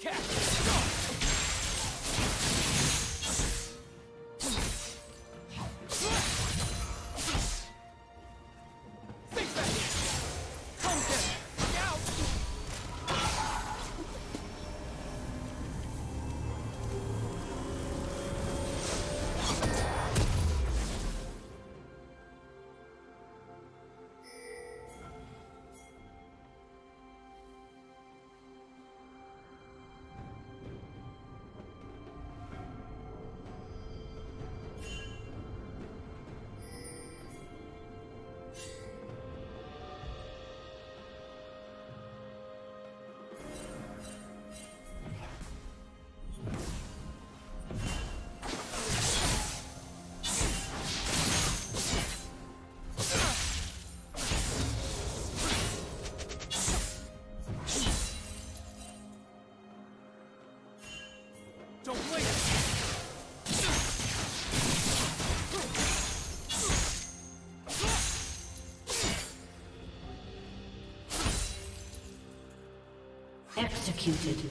Catch! Executed.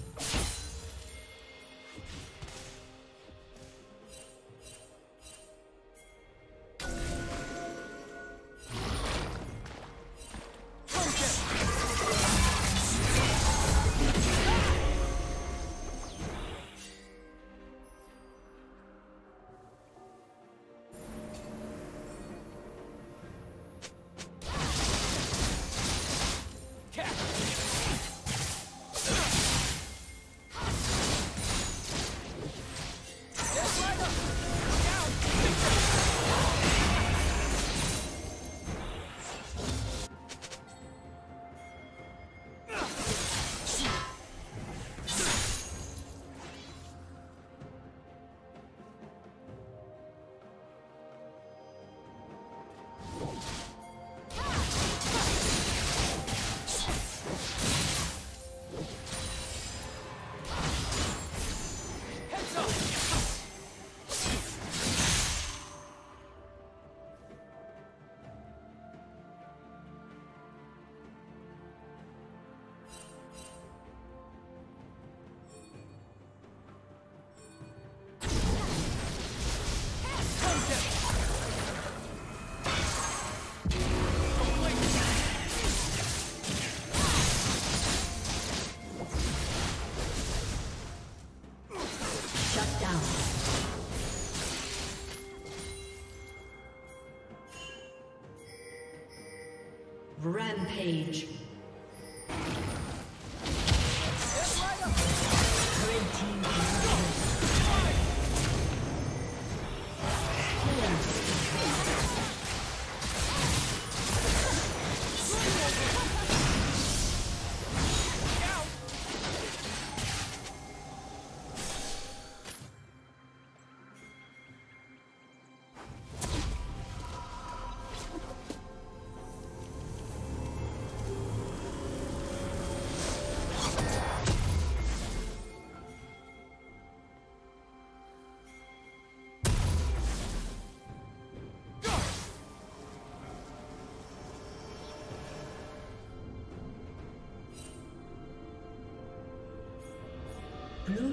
Rampage.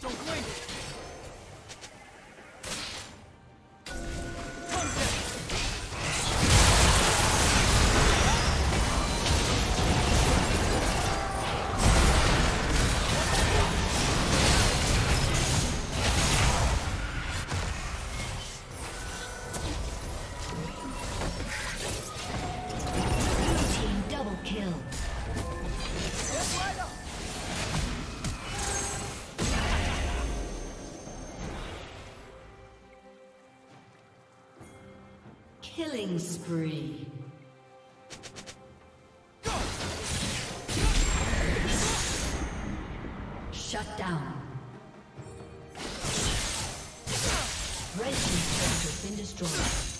정품입 니. Killing spree. Shut down. Red Team's has been destroyed.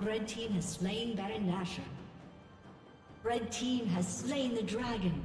Red team has slain Baron Nashor. Red team has slain the dragon.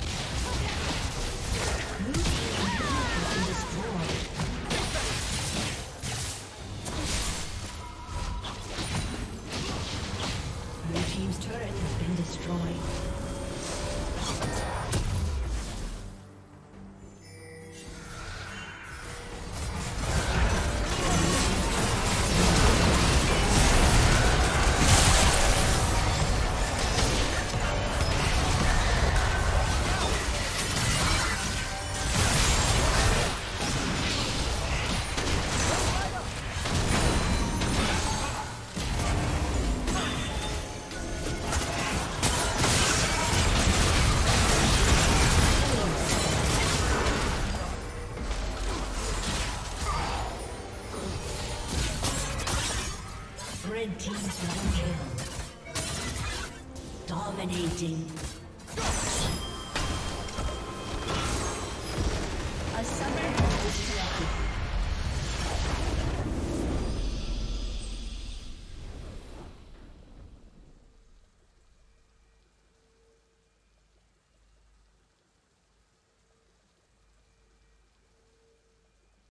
Dominating.